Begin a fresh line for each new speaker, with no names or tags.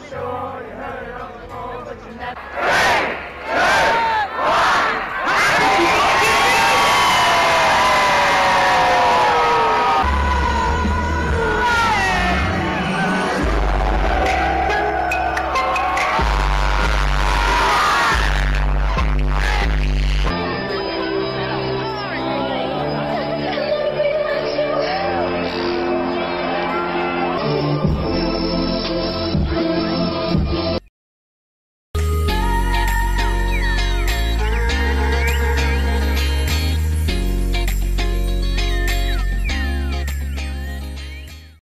sure you heard of the but you never.